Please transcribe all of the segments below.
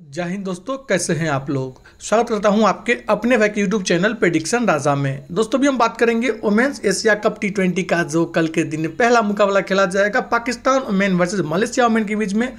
जय हिंद दोस्तों, कैसे हैं आप लोग? स्वागत करता हूँ आपके अपने वैक यूट्यूब चैनल प्रेडिक्शन राजा में। दोस्तों भी हम बात करेंगे women's Asia cup T twenty का, जो कल के दिन पहला मुकाबला खेला जाएगा Pakistan women versus Malaysia women के बीच में।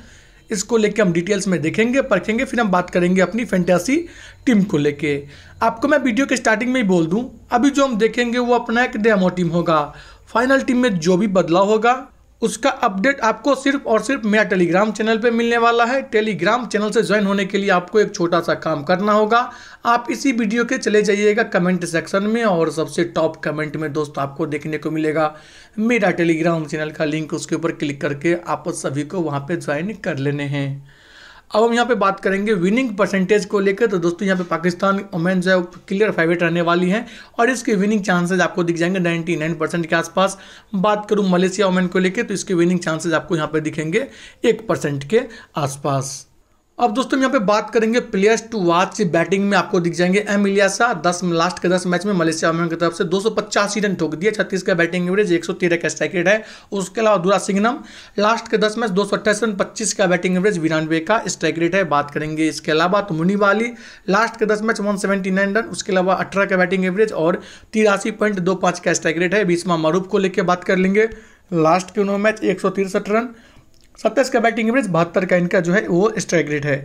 इसको लेके हम डिटेल्स में देखेंगे, परखेंगे, फिर हम बात करेंगे अपनी फैंटेसी टीम को लेके। आपको मैं वीडियो के स्टार्टिंग में ही बोल दूँ, अभी जो हम देखेंगे वो अपना एक डेमो टीम होगा। फाइनल टीम में जो भी बदलाव होगा उसका अपडेट आपको सिर्फ़ और सिर्फ़ मेरा टेलीग्राम चैनल पे मिलने वाला है। टेलीग्राम चैनल से ज्वाइन होने के लिए आपको एक छोटा सा काम करना होगा। आप इसी वीडियो के चले जाइएगा कमेंट सेक्शन में और सबसे टॉप कमेंट में दोस्त आपको देखने को मिलेगा। मेरा टेलीग्राम चैनल का लिंक उसके ऊपर क्लिक करके आप सभी को वहाँ पर ज्वाइन कर लेने हैं। अब हम यहाँ पे बात करेंगे विनिंग परसेंटेज को लेकर। तो दोस्तों, यहाँ पे पाकिस्तान वुमेन जो है क्लियर फेवरेट रहने वाली है। और इसके विनिंग चांसेज आपको दिख जाएँगे 99 परसेंट के आसपास। बात करूँ मलेशिया वुमेन को लेकर तो इसके विनिंग चांसेज आपको यहाँ पे दिखेंगे एक परसेंट के आसपास। अब दोस्तों यहाँ पे बात करेंगे प्लेयर्स टू वॉच बैटिंग में आपको दिख जाएँगे एम इलियासा दस लास्ट के दस मैच में मलेशिया की तरफ़ से दो रन ठोक दिए, छत्तीस का बैटिंग एवरेज एक का स्ट्राइक रेट है। उसके अलावा दूरा सिंगनम लास्ट के दस मैच दो सौ अट्ठाईस रन, पच्चीस का बैटिंग एवरेज बिरानवे का स्ट्राइक रेट है। बात करेंगे इसके अलावा तो मुनी वाली लास्ट के दस मैच वन रन, उसके अलावा अठारह का बैटिंग एवरेज और तिरासी का स्ट्राइक रेट है। बीसमा मरूफ को लेकर बात कर लेंगे। लास्ट के उन्होंने मैच एक रन सत्ताईस का बैटिंग एवरेज, बहत्तर का इनका जो है वो स्ट्राइक रेट है।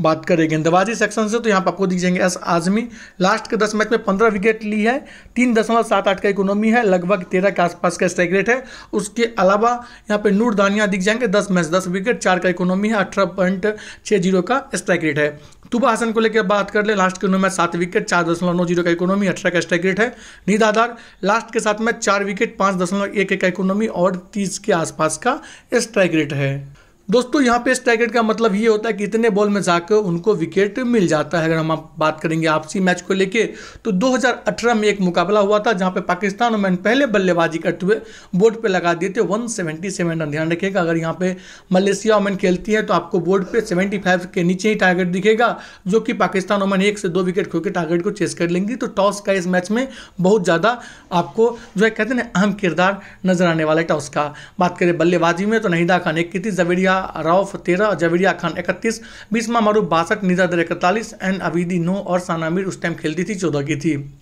बात करें गेंदबाजी सेक्शन से तो यहाँ पर आपको दिख जाएँगे एस आजमी। लास्ट के दस मैच में पंद्रह विकेट ली है, तीन दशमलव सात आठ का इकोनॉमी है, लगभग तेरह के आसपास का स्ट्राइक रेट है। उसके अलावा यहाँ पे नूर दानिया दिख जाएँगे, दस मैच दस विकेट चार का इकोनॉमी है, अठारह पॉइंट छः ज़ीरो का स्ट्राइक रेट है। तुबा हसन को लेकर बात कर ले लास्ट के नौ मैच सात विकेट चार दशमलव नौ ज़ीरो का इकोनॉमी अठारह का स्ट्राइक रेट है। नीदादार लास्ट के साथ में चार विकेट पाँच दशमलव एक का इकोनॉमी और तीस के आसपास का स्ट्राइक रेट है। दोस्तों, यहाँ पे स्ट्राइक रेट का मतलब ये होता है कि इतने बॉल में जाकर उनको विकेट मिल जाता है। अगर हम आप बात करेंगे आपसी मैच को लेके तो 2018 में एक मुकाबला हुआ था, जहाँ पे पाकिस्तान और मैन पहले बल्लेबाजी करते हुए बोर्ड पे लगा दिए थे 177 रन। ध्यान रखिएगा, अगर यहाँ पे मलेशिया ओमन खेलती है तो आपको बोर्ड पे 75 के नीचे ही टारगेट दिखेगा, जो कि पाकिस्तान ओमन एक से दो विकेट खो के टारगेट को चेस कर लेंगी। तो टॉस का इस मैच में बहुत ज़्यादा आपको जो है, कहते हैं अहम किरदार नज़र आने वाला है टॉस का। बात करें बल्लेबाजी में तो नहीदा खान एक की थी जवेरिया रौफ तेरह जवेरिया खान इकतीस बीसमा मरूफ बासठ निजादर इकतालीस, एन अबीदी नौ और सानामीर उस टाइम खेलती थी, चौदह की थी।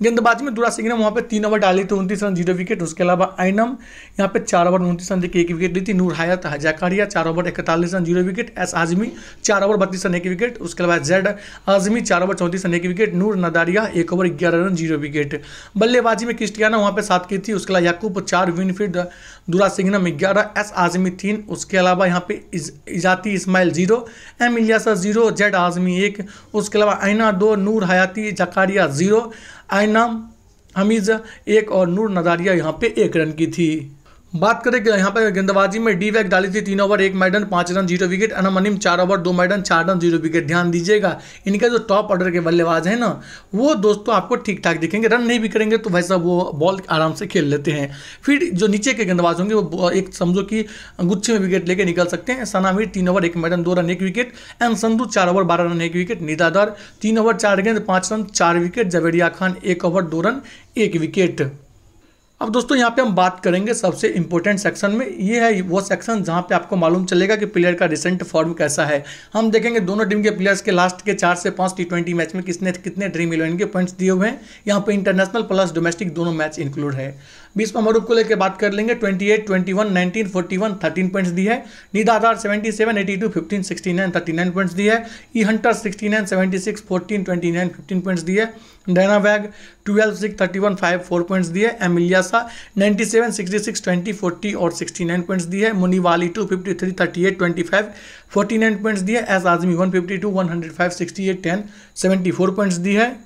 गेंदबाजी में दुरा सिंह ने, वहाँ पे तीन ओवर डाली थी, उनतीस रन, ज़ीरो विकेट, उसके अलावा आइनम, यहाँ पे चार ओवर उनतीस रन देखिए एक विकेट ली थी, नूर हयात, हजाकारिया, चार ओवर इकतालीस run, zero wicket, S Azmi, चार ओवर बत्तीस रन, एक विकेट, उसके अलावा जेड आजमी, चार ओवर चौंतीस रन, एक विकेट, नूर नदारिया, एक ओवर ग्यारह रन, ज़ीरो विकेट। बल्लेबाजी में क्रिस्टियाना वहाँ पे सात की थी, उसके अलावा याकूब, चार विनफिट दूरा सिंगनम ग्यारह, एस आजमी तीन, उसके अलावा यहाँ पे इजाती Ismail zero, M Elysa zero, Z Azmi एक, उसके अलावा आइना दो, नूर हयाती, जकारिया ज़ीरो आइनाम हमीजा एक और नूर नदारिया यहाँ पे एक रन की थी। बात करें कि यहाँ पर गेंदबाजी में डी वैक डाली थी तीन ओवर, एक मैडन, पाँच रन, ज़ीरो विकेट। अनमनिम चार ओवर, दो मैडन, चार रन, ज़ीरो विकेट। ध्यान दीजिएगा, इनका जो टॉप ऑर्डर के बल्लेबाज है ना, वो दोस्तों आपको ठीक ठाक दिखेंगे। रन नहीं भी करेंगे तो वैसा वो बॉल आराम से खेल लेते हैं। फिर जो नीचे के गेंदबाज होंगे, वो एक समझो कि गुच्छे में विकेट लेके निकल सकते हैं। सनामीर तीन ओवर, एक मैडन, दो रन, एक विकेट एम संधु, चार ओवर, बारह रन, एक विकेट निदादर तीन ओवर, चार गेंद, पाँच रन, चार विकेट जवेरिया खान, एक ओवर, दो रन, एक विकेट अब दोस्तों, यहाँ पे हम बात करेंगे सबसे इंपॉर्टेंट सेक्शन में। ये है वो सेक्शन जहाँ पे आपको मालूम चलेगा कि प्लेयर का रिसेंट फॉर्म कैसा है। हम देखेंगे दोनों टीम के प्लेयर्स के लास्ट के चार से पाँच टी ट्वेंटी मैच में किसने, कितने ड्रीम इलेवन के पॉइंट्स दिए हुए हैं। यहाँ पे इंटरनेशनल प्लस डोमेस्टिक दोनों मैच इंक्लूड है। बीस मरूफ को लेकर बात कर लेंगे। Twenty eight twenty one nineteen forty one thirteen points दी है। नीदादार seventy seven eighty two fifteen sixty nine thirty nine points दी है। E Hunter sixty nine seventy six fourteen twenty nine fifteen points दी Diana Baig twelve six thirty one five four points दिए एमिलियासा seven sixty six twenty forty और sixty nine points मुनीवाली three thirty eight twenty five forty nine points दिए S Azmi one fifty two one hundred five sixty eight ten seventy four points दी है।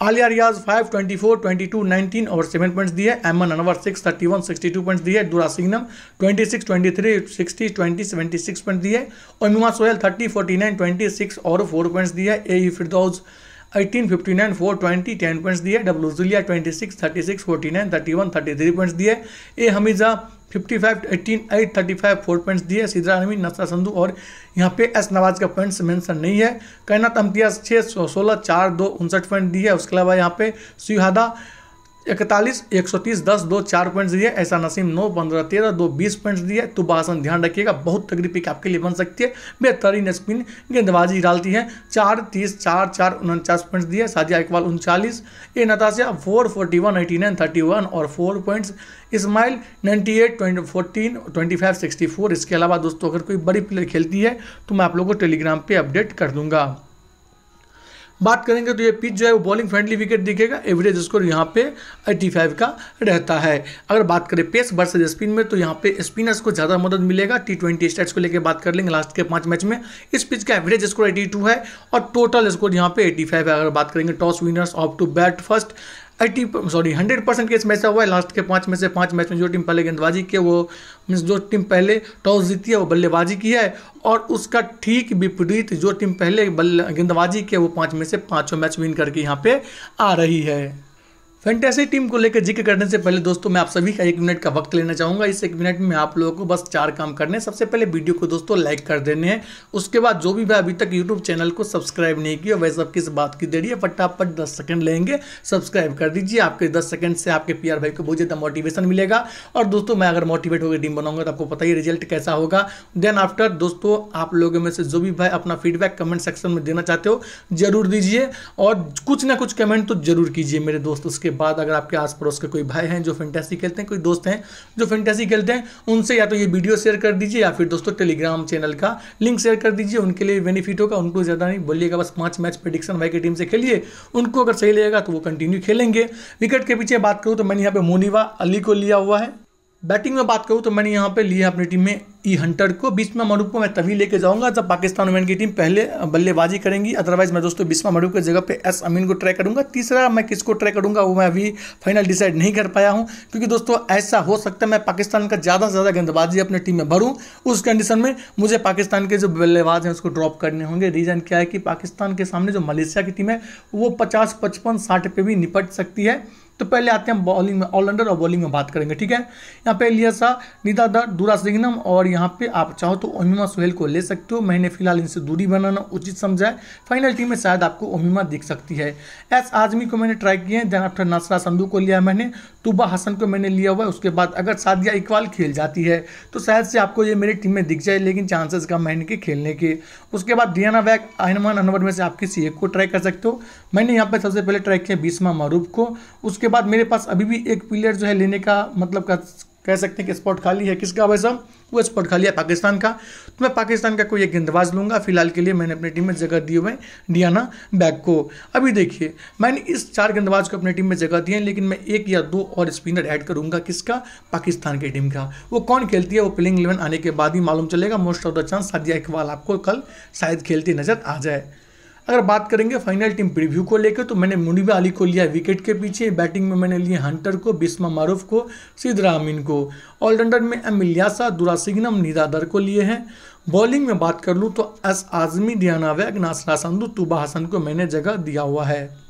Aliya Riaz five twenty four twenty two nineteen और seven points दिए Aiman Anwer six thirty one sixty two points दिए दुरा सिंगनम twenty six twenty three sixty twenty seventy six point दिए और मिमा Sohail thirty forty nine twenty six और four points दिए A Firdaus eighteen fifty nine four twenty ten points दिए। W Julia twenty six thirty six forty nine thirty one thirty three points दिए। A Hamiza fifty five eighteen eight thirty five four points दिए। सिद्रा नवी नसरा संधु और यहाँ पे S नवाज़ का points mention नहीं है। कैनात अम्तियाज छः सोलह, चार, दो, उनसठ पॉइंट दिए। उसके अलावा यहाँ पे सुहादा इकतालीस, एक सौ तीस, दस, दो, चार पॉइंट्स दिए ऐसा नसीम नौ, पंद्रह, तेरह, दो, बीस पॉइंट्स दिए तो बासन ध्यान रखिएगा, बहुत तगड़ी पिक आपके लिए बन सकती है। बेहतरीन स्पिन गेंदबाजी डालती है। चार, तीस, चार चार, उनचास पॉइंट्स दिए साजिया इकबाल, उनचालीस। A Natasha four forty one eighty nine thirty one और four points Ismail ninety eight twenty fourteen twenty five sixty four इसके अलावा दोस्तों, अगर कोई बड़ी प्लेयर खेलती है तो मैं आप लोगों को टेलीग्राम पर अपडेट कर दूँगा। बात करेंगे तो ये पिच जो है वो बॉलिंग फ्रेंडली विकेट दिखेगा। एवरेज स्कोर यहाँ पे 85 का रहता है। अगर बात करें पेस वर्सेज स्पिन में तो यहाँ पे स्पिनर्स को ज़्यादा मदद मिलेगा। टी ट्वेंटी स्टेट्स को लेकर बात कर लेंगे लास्ट के पाँच मैच में। इस पिच का एवरेज स्कोर 82 है और टोटल स्कोर यहाँ पे 85 है। अगर बात करेंगे toss winners of to bat first eighty sorry hundred percent case में ऐसा हुआ है। लास्ट के पाँच में से पाँच मैच में जो टीम पहले गेंदबाजी की है वो मीन्स जो टीम पहले टॉस जीती है, वो बल्लेबाजी की है और उसका ठीक विपरीत जो टीम पहले बल्ले, गेंदबाजी की है वो पाँच में से पाँचों मैच विन करके यहाँ पे आ रही है। फैंटेसी टीम को लेकर ज़िक्र करने से पहले दोस्तों, मैं आप सभी का एक मिनट का वक्त लेना चाहूँगा। इस एक मिनट में आप लोगों को बस चार काम करने सबसे पहले वीडियो को दोस्तों लाइक कर देने हैं। उसके बाद जो भी भाई अभी तक यूट्यूब चैनल को सब्सक्राइब नहीं किया वैसे सब किस बात की देरी है, फटाफट दस सेकंड लेंगे। सब्सक्राइब कर दीजिए। आपके दस सेकंड से आपके पीआर भाई को बहुत ज़्यादा मोटिवेशन मिलेगा। और दोस्तों, मैं अगर मोटिवेट होकर टीम बनाऊँगा तो आपको पता ही रिज़ल्ट कैसा होगा। देन आफ्टर दोस्तों, आप लोगों में से जो भी भाई अपना फीडबैक कमेंट सेक्शन में देना चाहते हो, ज़रूर दीजिए। और कुछ ना कुछ कमेंट तो ज़रूर कीजिए मेरे दोस्त उसके बाद अगर आपके आस पड़ोस के कोई भाई हैं जो फेंटेसी खेलते हैं, कोई दोस्त हैं जो फेंटेसी खेलते हैं, उनसे या तो ये वीडियो शेयर कर दीजिए या फिर दोस्तों टेलीग्राम चैनल का लिंक शेयर कर दीजिए। उनके लिए बेनिफिट होगा, उनको ज़्यादा नहीं बोलिएगा, बस पाँच मैच प्रडिक्शन भाई की टीम से खेलिए। उनको अगर सही लगेगा तो वो कंटिन्यू खेलेंगे। विकेट के पीछे बात करूँ तो मैंने यहाँ पे मोनिवा अली को लिया हुआ है। बैटिंग में बात करूँ तो मैंने यहाँ पे लिया अपनी टीम में ई हंटर को। बीसवा मरूप को मैं तभी लेके जाऊँगा जब पाकिस्तान वुमेन की टीम पहले बल्लेबाजी करेंगी। अदरवाइज़ मैं दोस्तों बीसवा मरूप की जगह पे एस अमीन को ट्राई करूँगा। तीसरा, मैं किसको ट्राई करूँगा, वो मैं अभी फाइनल डिसाइड नहीं कर पाया हूँ। क्योंकि दोस्तों, ऐसा हो सकता है मैं पाकिस्तान का ज़्यादा से ज़्यादा गेंदबाजी अपने टीम में भरूँ। उस कंडीशन में मुझे पाकिस्तान के जो बल्लेबाज हैं, उसको ड्रॉप करने होंगे। रीज़न क्या है कि पाकिस्तान के सामने जो मलेशिया की टीम है, वो पचास, पचपन, साठ पे भी निपट सकती है। तो पहले आते हैं बॉलिंग में ऑलराउंडर और बॉलिंग में बात करेंगे, ठीक है? यहाँ पे लिया सा निदा दर दूरा सिग्नम और यहाँ पे आप चाहो तो ओमिमा सोहेल को ले सकते हो। मैंने फ़िलहाल इनसे दूरी बनाना उचित समझा है। फाइनल टीम में शायद आपको ओमिमा दिख सकती है। एस आजमी को मैंने ट्राई किया है देन आफ्टर नसरा संधू को लिया मैंने तुबा हसन को मैंने लिया हुआ है। उसके बाद अगर सादिया इकबाल खेल जाती है तो शायद से आपको ये मेरी टीम में दिख जाए, लेकिन चांसेस कम है इनके खेलने के। उसके बाद डियाना बैग आयनमान अनवर में से आप किसी एक को ट्राई कर सकते हो। मैंने यहाँ पर सबसे पहले ट्राई किया बीसमा मरूफ को। उसके बाद मेरे पास अभी भी एक प्लेयर जो है लेने का मतलब का कह सकते हैं कि स्पॉट खाली है। किसका? वैसा वो स्पॉट खाली है पाकिस्तान का। तो मैं पाकिस्तान का कोई एक गेंदबाज लूँगा। फ़िलहाल के लिए मैंने अपनी टीम में जगह दिए हुए डियाना बैग को। अभी देखिए, मैंने इस चार गेंदबाज को अपनी टीम में जगह दी है, लेकिन मैं एक या दो और स्पिनर ऐड करूँगा। किसका? पाकिस्तान की टीम का। वो कौन खेलती है? वो प्लेइंग इलेवन आने के बाद ही मालूम चलेगा। Most of the chance Sadia Iqbal आपको कल शायद खेलती नज़र आ जाए। अगर बात करेंगे फाइनल टीम प्रीव्यू को लेकर तो मैंने मुनिबा अली को लिया विकेट के पीछे बैटिंग में मैंने लिया हंटर को, बिस्मा मारूफ को सिदरा अमीन को। ऑलराउंडर में एम इलियासा दुरासिग्नम, निदादर को लिए हैं। बॉलिंग में बात कर लूँ तो एस आजमी, दियाना वैग, नासरा संधु, तुबा हसन को मैंने जगह दिया हुआ है।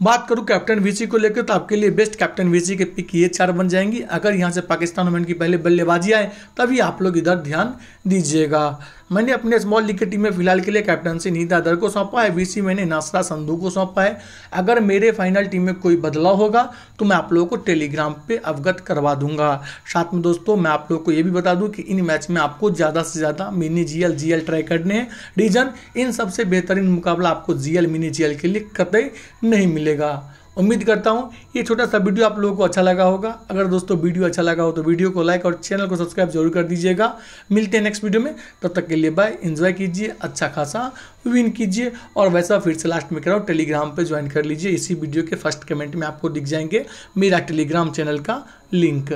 बात करूँ कैप्टन वीसी को लेकर तो आपके लिए बेस्ट कैप्टन वीसी के पिक ये चार बन जाएँगी। अगर यहाँ से पाकिस्तान वुमेन की पहले बल्लेबाजी आए, तभी आप लोग इधर ध्यान दीजिएगा। मैंने अपने स्मॉल लीग की टीम में फ़िलहाल के लिए कैप्टनसी नीता दर को सौंपा है वीसी मैंने, नासरा संधू को सौंपा है। अगर मेरे फाइनल टीम में कोई बदलाव होगा तो मैं आप लोगों को टेलीग्राम पे अवगत करवा दूँगा। साथ में दोस्तों, मैं आप लोगों को ये भी बता दूँ कि इन मैच में आपको ज़्यादा से ज़्यादा मिनी जीएल जीएल ट्राई करने हैं। रीजन इन सबसे बेहतरीन मुकाबला आपको जीएल मिनी जीएल के लिए कतई नहीं मिलेगा। उम्मीद करता हूँ ये छोटा सा वीडियो आप लोगों को अच्छा लगा होगा। अगर दोस्तों वीडियो अच्छा लगा हो तो वीडियो को लाइक और चैनल को सब्सक्राइब ज़रूर कर दीजिएगा। मिलते हैं नेक्स्ट वीडियो में। तब तो तक के लिए बाय एंजॉय कीजिए अच्छा खासा विन कीजिए और वैसा फिर से लास्ट में कह रहा हूँ टेलीग्राम पर ज्वाइन कर लीजिए। इसी वीडियो के फ़र्स्ट कमेंट में आपको दिख जाएँगे मेरा टेलीग्राम चैनल का लिंक